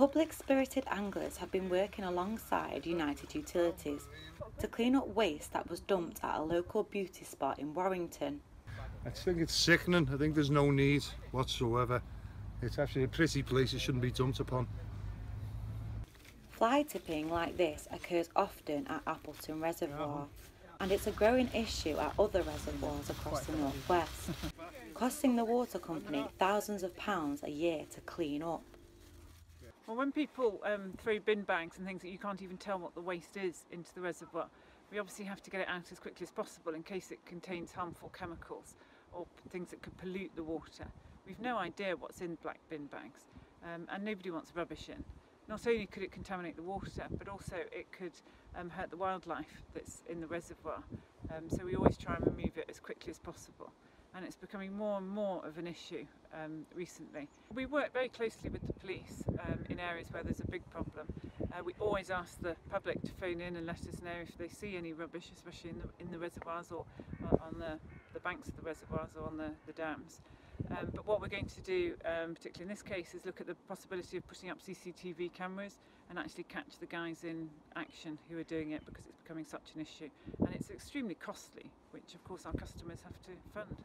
Public spirited anglers have been working alongside United Utilities to clean up waste that was dumped at a local beauty spot in Warrington. I think it's sickening. I think there's no need whatsoever. It's actually a pretty place it shouldn't be dumped upon. Fly tipping like this occurs often at Appleton Reservoir and it's a growing issue at other reservoirs across the northwest, costing the water company thousands of pounds a year to clean up. Well, when people um, throw bin bags and things that you can't even tell what the waste is into the reservoir, we obviously have to get it out as quickly as possible in case it contains harmful chemicals or things that could pollute the water. We've no idea what's in black bin bags um, and nobody wants rubbish in. Not only could it contaminate the water, but also it could um, hurt the wildlife that's in the reservoir. Um, so we always try and remove it as quickly as possible and it's becoming more and more of an issue um, recently. We work very closely with the police um, in areas where there's a big problem. Uh, we always ask the public to phone in and let us know if they see any rubbish, especially in the, in the reservoirs or, on the, the banks of the reservoirs or on the, the dams. Um, but what we're going to do, um, particularly in this case, is look at the possibility of putting up CCTV cameras and actually catch the guys in action who are doing it because it's becoming such an issue. And it's extremely costly, which of course our customers have to fund.